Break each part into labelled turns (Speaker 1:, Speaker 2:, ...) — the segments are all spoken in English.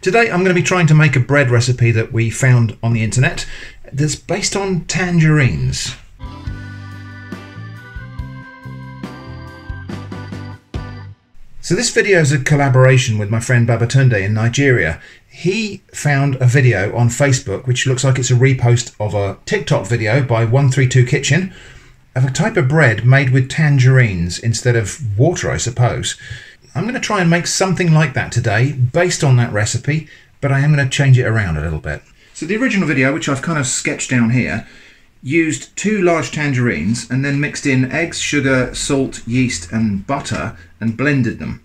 Speaker 1: Today I'm going to be trying to make a bread recipe that we found on the internet that's based on tangerines. So this video is a collaboration with my friend Babatunde in Nigeria. He found a video on Facebook which looks like it's a repost of a TikTok video by 132 Kitchen of a type of bread made with tangerines instead of water, I suppose. I'm going to try and make something like that today based on that recipe, but I am going to change it around a little bit. So the original video, which I've kind of sketched down here, used two large tangerines and then mixed in eggs, sugar, salt, yeast and butter and blended them.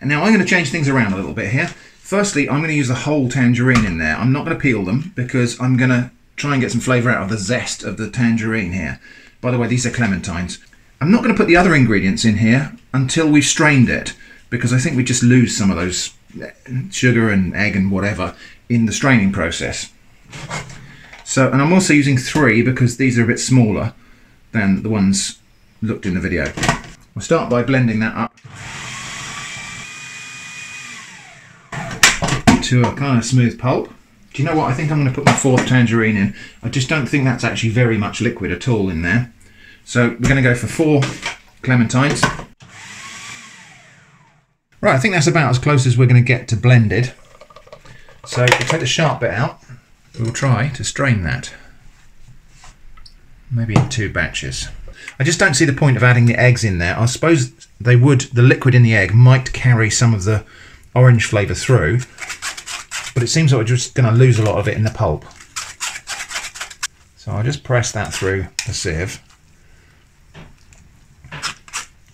Speaker 1: And now I'm going to change things around a little bit here. Firstly, I'm going to use the whole tangerine in there. I'm not going to peel them because I'm going to try and get some flavour out of the zest of the tangerine here. By the way, these are clementines. I'm not going to put the other ingredients in here until we've strained it because I think we just lose some of those eh, sugar and egg and whatever in the straining process. So, and I'm also using three because these are a bit smaller than the ones looked in the video. We'll start by blending that up to a kind of smooth pulp. Do you know what? I think I'm going to put my fourth tangerine in. I just don't think that's actually very much liquid at all in there. So we're going to go for four clementines. Right, I think that's about as close as we're going to get to blended. So we'll take the sharp bit out. We'll try to strain that. Maybe in two batches. I just don't see the point of adding the eggs in there. I suppose they would, the liquid in the egg might carry some of the orange flavour through, but it seems like we're just going to lose a lot of it in the pulp. So I'll just press that through the sieve.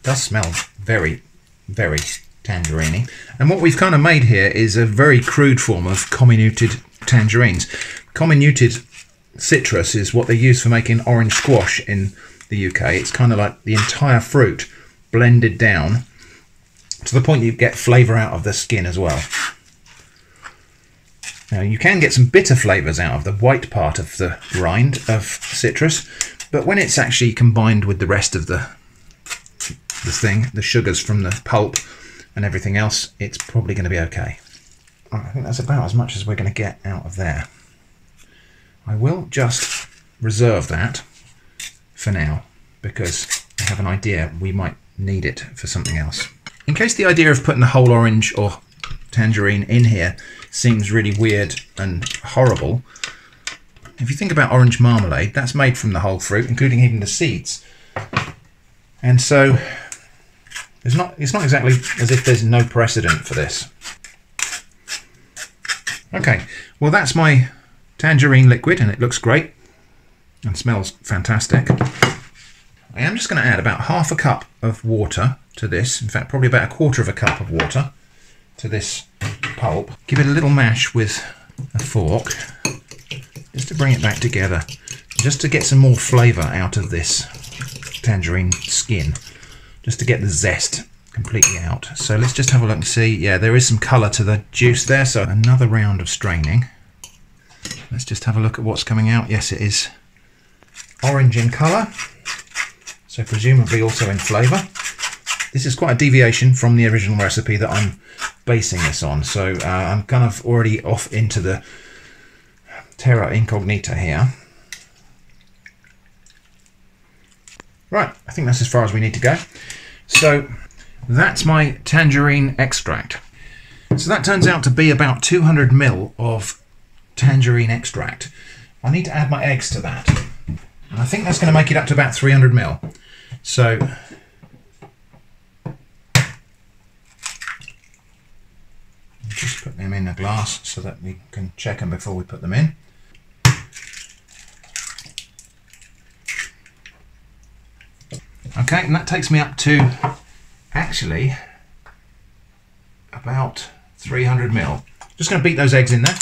Speaker 1: Does smell very, very tangerine And what we've kind of made here is a very crude form of comminuted tangerines. Comminuted citrus is what they use for making orange squash in the UK. It's kind of like the entire fruit blended down to the point you get flavour out of the skin as well. Now you can get some bitter flavours out of the white part of the rind of citrus, but when it's actually combined with the rest of the the thing, the sugars from the pulp and everything else, it's probably going to be okay. I think that's about as much as we're going to get out of there. I will just reserve that for now because I have an idea we might need it for something else. In case the idea of putting the whole orange or tangerine in here seems really weird and horrible, if you think about orange marmalade, that's made from the whole fruit, including even the seeds. And so it's not, it's not exactly as if there's no precedent for this. Okay, well that's my tangerine liquid and it looks great and smells fantastic. I am just going to add about half a cup of water to this, in fact probably about a quarter of a cup of water to this pulp. Give it a little mash with a fork just to bring it back together, just to get some more flavour out of this tangerine skin, just to get the zest completely out. So let's just have a look and see. Yeah, there is some colour to the juice there, so another round of straining. Let's just have a look at what's coming out. Yes, it is orange in colour, so presumably also in flavour. This is quite a deviation from the original recipe that I'm basing this on. So uh, I'm kind of already off into the terra incognita here. Right, I think that's as far as we need to go. So that's my tangerine extract. So that turns out to be about 200 mil of tangerine extract. I need to add my eggs to that. And I think that's going to make it up to about 300 mil. So just put them in a glass so that we can check them before we put them in. Okay, and that takes me up to actually about 300 mil. Just going to beat those eggs in there.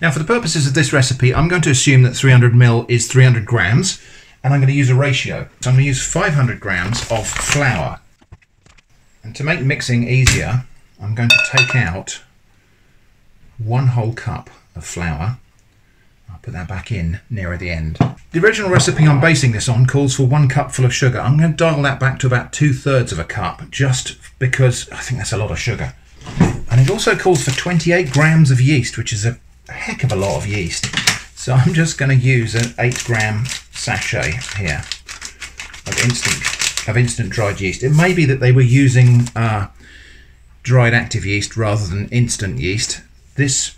Speaker 1: Now for the purposes of this recipe, I'm going to assume that 300 mil is 300 grams, and I'm going to use a ratio. So I'm going to use 500 grams of flour. And to make mixing easier, I'm going to take out one whole cup of flour. I'll put that back in nearer the end. The original recipe I'm basing this on calls for one cupful of sugar. I'm going to dial that back to about two thirds of a cup just because I think that's a lot of sugar. And it also calls for 28 grams of yeast, which is a heck of a lot of yeast. So I'm just going to use an 8 gram sachet here of instant of instant dried yeast. It may be that they were using uh, dried active yeast rather than instant yeast. This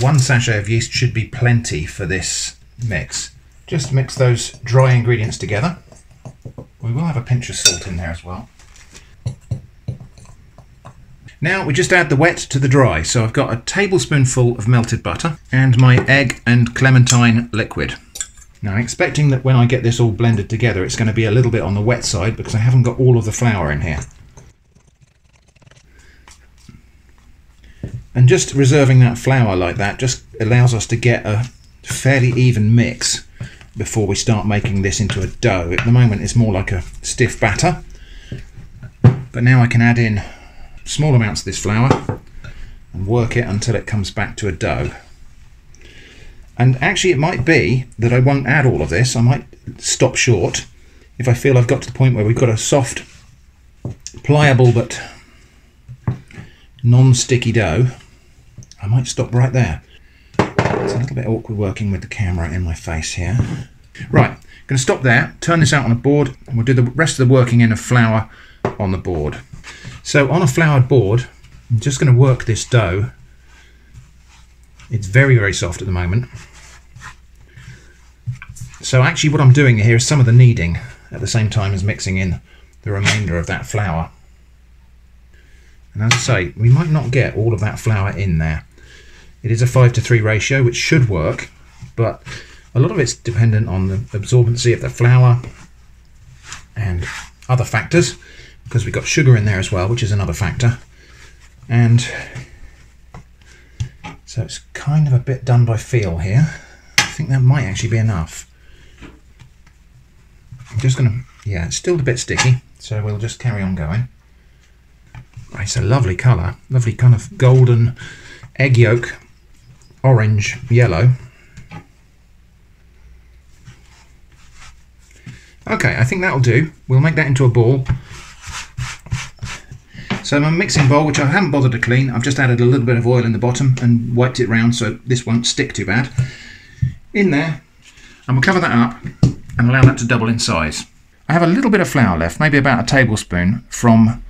Speaker 1: one sachet of yeast should be plenty for this mix. Just mix those dry ingredients together. We will have a pinch of salt in there as well. Now we just add the wet to the dry. So I've got a tablespoonful of melted butter and my egg and clementine liquid. Now I'm expecting that when I get this all blended together it's going to be a little bit on the wet side because I haven't got all of the flour in here. And just reserving that flour like that just allows us to get a fairly even mix before we start making this into a dough. At the moment it's more like a stiff batter. But now I can add in small amounts of this flour and work it until it comes back to a dough. And actually it might be that I won't add all of this. I might stop short if I feel I've got to the point where we've got a soft, pliable but non-sticky dough. I might stop right there. It's a little bit awkward working with the camera in my face here. Right, going to stop there, turn this out on a board, and we'll do the rest of the working in of flour on the board. So on a floured board, I'm just going to work this dough. It's very, very soft at the moment. So actually what I'm doing here is some of the kneading at the same time as mixing in the remainder of that flour. And as I say, we might not get all of that flour in there. It is a 5 to 3 ratio, which should work, but a lot of it's dependent on the absorbency of the flour and other factors because we've got sugar in there as well, which is another factor. And so it's kind of a bit done by feel here. I think that might actually be enough. I'm just going to, yeah, it's still a bit sticky, so we'll just carry on going. It's a lovely colour, lovely kind of golden egg yolk, orange, yellow. Okay, I think that'll do. We'll make that into a ball so my mixing bowl, which I haven't bothered to clean, I've just added a little bit of oil in the bottom and wiped it round so this won't stick too bad. In there, and we'll cover that up and allow that to double in size. I have a little bit of flour left, maybe about a tablespoon from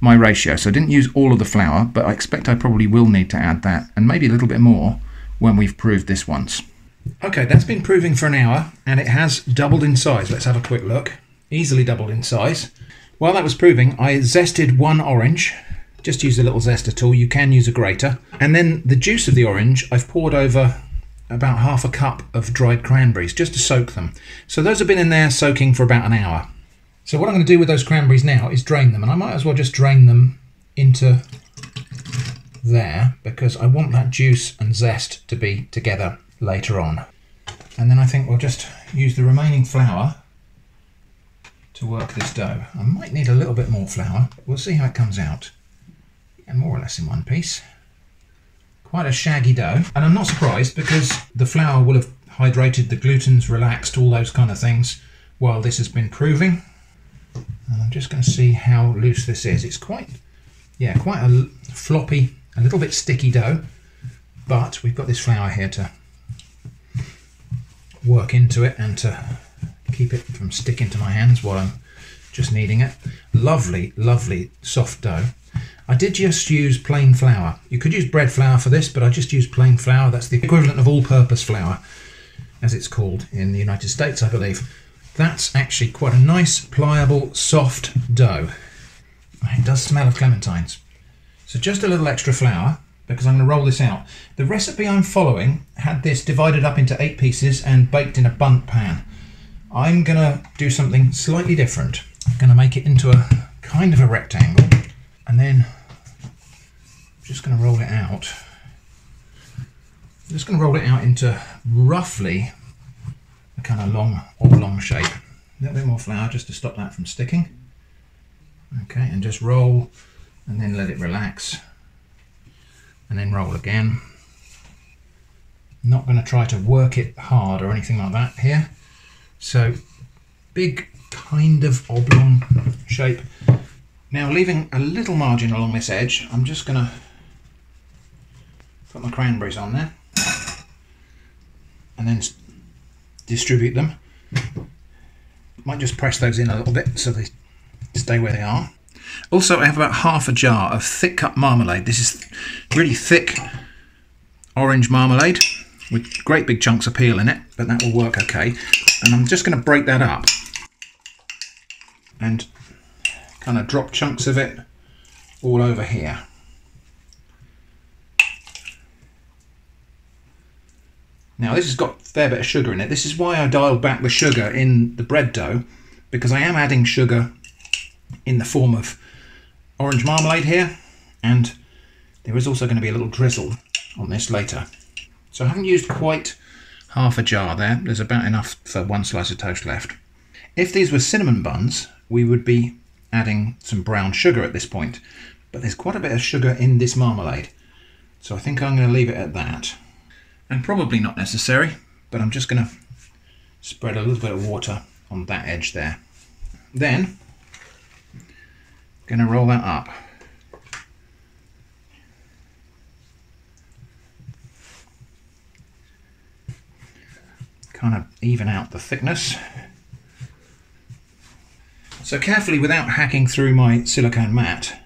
Speaker 1: my ratio. So I didn't use all of the flour, but I expect I probably will need to add that and maybe a little bit more when we've proved this once. Okay, that's been proving for an hour and it has doubled in size. Let's have a quick look. Easily doubled in size. While that was proving, I zested one orange. Just use a little zester tool. You can use a grater. And then the juice of the orange, I've poured over about half a cup of dried cranberries just to soak them. So those have been in there soaking for about an hour. So what I'm going to do with those cranberries now is drain them. And I might as well just drain them into there because I want that juice and zest to be together later on. And then I think we'll just use the remaining flour to work this dough. I might need a little bit more flour. We'll see how it comes out. Yeah, more or less in one piece. Quite a shaggy dough. And I'm not surprised because the flour will have hydrated, the gluten's relaxed, all those kind of things while this has been proving. And I'm just going to see how loose this is. It's quite, yeah, quite a floppy, a little bit sticky dough. But we've got this flour here to work into it and to keep it from sticking to my hands while I'm just kneading it. Lovely, lovely soft dough. I did just use plain flour. You could use bread flour for this, but I just used plain flour. That's the equivalent of all-purpose flour, as it's called in the United States, I believe. That's actually quite a nice, pliable, soft dough. It does smell of clementines. So just a little extra flour, because I'm going to roll this out. The recipe I'm following had this divided up into eight pieces and baked in a Bundt pan. I'm going to do something slightly different. I'm going to make it into a kind of a rectangle and then I'm just going to roll it out. I'm just going to roll it out into roughly a kind of long oblong shape. A little bit more flour just to stop that from sticking. Okay, and just roll and then let it relax and then roll again. Not going to try to work it hard or anything like that here. So big kind of oblong shape Now leaving a little margin along this edge, I'm just going to put my cranberries on there and then distribute them. Might just press those in a little bit so they stay where they are. Also, I have about half a jar of thick cut marmalade. This is really thick orange marmalade with great big chunks of peel in it, but that will work okay. And I'm just going to break that up and kind of drop chunks of it all over here. Now this has got a fair bit of sugar in it. This is why I dialed back the sugar in the bread dough because I am adding sugar in the form of orange marmalade here and there is also going to be a little drizzle on this later. So I haven't used quite half a jar there. There's about enough for one slice of toast left. If these were cinnamon buns, we would be adding some brown sugar at this point. But there's quite a bit of sugar in this marmalade. So I think I'm going to leave it at that. And probably not necessary, but I'm just going to spread a little bit of water on that edge there. Then, going to roll that up. Kind of even out the thickness. So carefully, without hacking through my silicone mat,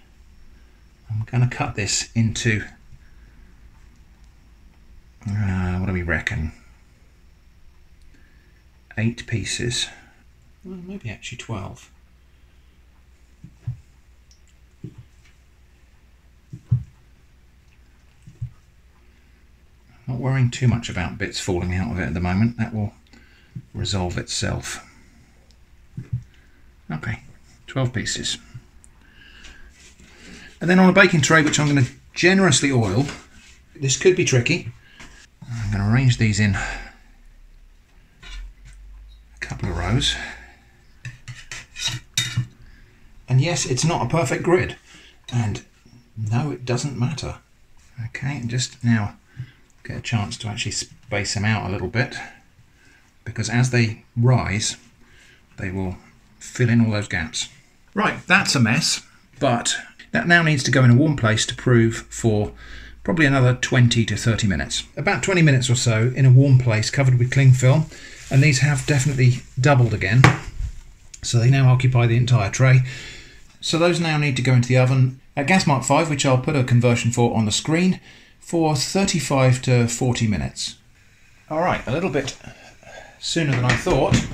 Speaker 1: I'm going to cut this into, uh, what do we reckon? Eight pieces. Well, maybe actually 12. Worrying too much about bits falling out of it at the moment. That will resolve itself. Okay, 12 pieces. And then on a baking tray, which I'm going to generously oil, this could be tricky. I'm going to arrange these in a couple of rows. And yes, it's not a perfect grid. And no, it doesn't matter. Okay, and just now get a chance to actually space them out a little bit because as they rise, they will fill in all those gaps. Right, that's a mess, but that now needs to go in a warm place to prove for probably another 20 to 30 minutes. About 20 minutes or so in a warm place covered with cling film, and these have definitely doubled again. So they now occupy the entire tray. So those now need to go into the oven at gas mark 5, which I'll put a conversion for on the screen, for 35 to 40 minutes. All right, a little bit sooner than I thought.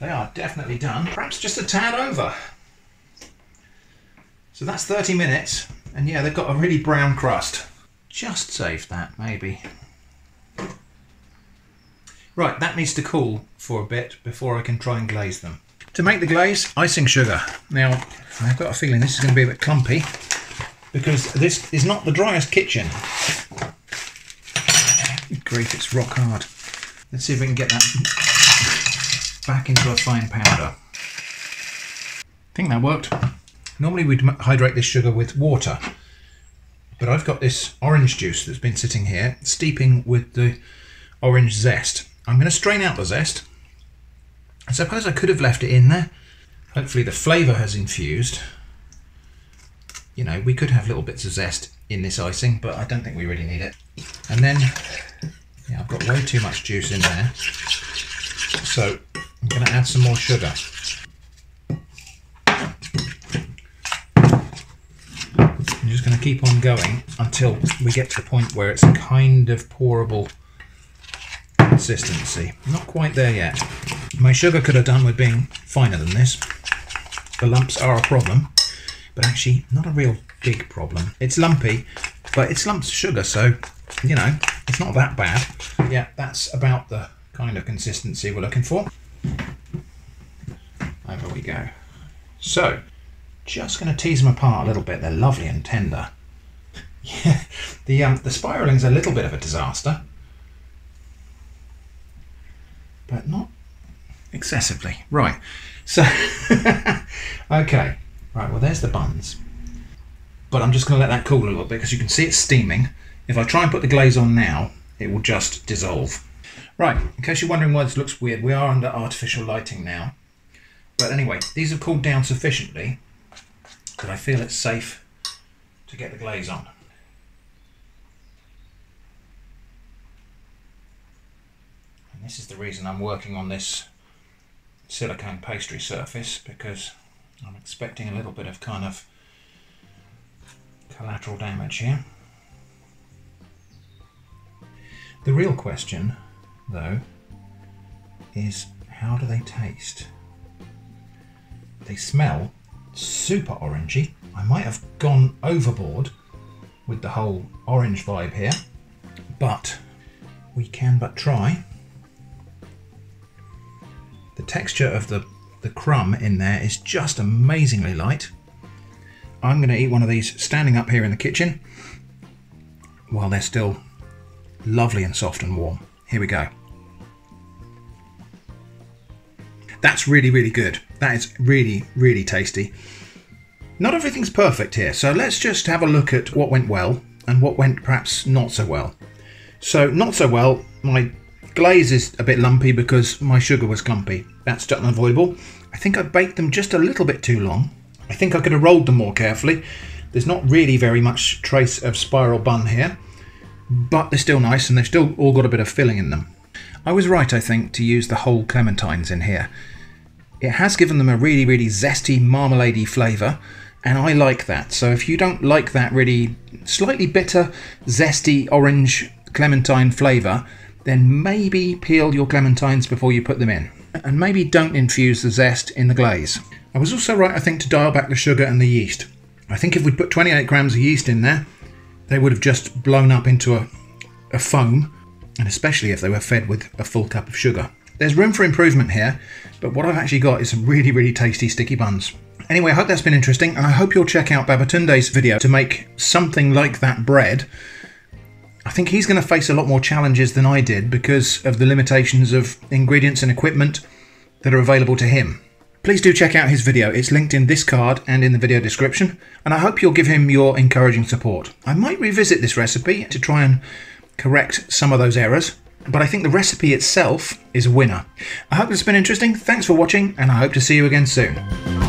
Speaker 1: They are definitely done. Perhaps just a tad over. So that's 30 minutes. And yeah, they've got a really brown crust. Just save that, maybe. Right, that needs to cool for a bit before I can try and glaze them. To make the glaze, icing sugar. Now, I've got a feeling this is going to be a bit clumpy because this is not the driest kitchen. Grief, it's rock hard. Let's see if we can get that back into a fine powder. I think that worked. Normally we'd hydrate this sugar with water, but I've got this orange juice that's been sitting here, steeping with the orange zest. I'm going to strain out the zest. I suppose I could have left it in there. Hopefully the flavour has infused. You know, we could have little bits of zest in this icing, but I don't think we really need it. And then, yeah, I've got way too much juice in there. So I'm to add some more sugar. I'm just going to keep on going until we get to the point where it's a kind of pourable consistency. Not quite there yet. My sugar could have done with being finer than this. The lumps are a problem, but actually not a real big problem. It's lumpy, but it's lumps of sugar, so, you know, it's not that bad. Yeah, that's about the kind of consistency we're looking for. Over we go. So, just going to tease them apart a little bit. They're lovely and tender. Yeah, the um, the spiraling's a little bit of a disaster, but not excessively. Right. So, okay. Right. Well, there's the buns. But I'm just going to let that cool a little bit because you can see it's steaming. If I try and put the glaze on now, it will just dissolve. Right, in case you're wondering why this looks weird, we are under artificial lighting now. But anyway, these have cooled down sufficiently because I feel it's safe to get the glaze on. And this is the reason I'm working on this silicone pastry surface because I'm expecting a little bit of kind of collateral damage here. The real question, though, is how do they taste? They smell super orangey. I might have gone overboard with the whole orange vibe here, but we can but try. The texture of the, the crumb in there is just amazingly light. I'm going to eat one of these standing up here in the kitchen while they're still lovely and soft and warm. Here we go. That's really, really good. That is really, really tasty. Not everything's perfect here, so let's just have a look at what went well and what went perhaps not so well. So, not so well, my glaze is a bit lumpy because my sugar was clumpy. That's just unavoidable. I think I baked them just a little bit too long. I think I could have rolled them more carefully. There's not really very much trace of spiral bun here, but they're still nice and they've still all got a bit of filling in them. I was right, I think, to use the whole clementines in here. It has given them a really, really zesty, marmaladey flavour, and I like that. So if you don't like that really slightly bitter, zesty, orange clementine flavour, then maybe peel your clementines before you put them in. And maybe don't infuse the zest in the glaze. I was also right, I think, to dial back the sugar and the yeast. I think if we'd put 28 grams of yeast in there, they would have just blown up into a, a foam, and especially if they were fed with a full cup of sugar. There's room for improvement here, but what I've actually got is some really, really tasty sticky buns. Anyway, I hope that's been interesting, and I hope you'll check out Babatunde's video to make something like that bread. I think he's going to face a lot more challenges than I did because of the limitations of ingredients and equipment that are available to him. Please do check out his video, it's linked in this card and in the video description, and I hope you'll give him your encouraging support. I might revisit this recipe to try and correct some of those errors, but I think the recipe itself is a winner. I hope it's been interesting, thanks for watching, and I hope to see you again soon.